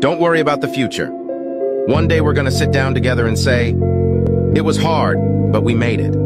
Don't worry about the future. One day we're gonna sit down together and say, it was hard, but we made it.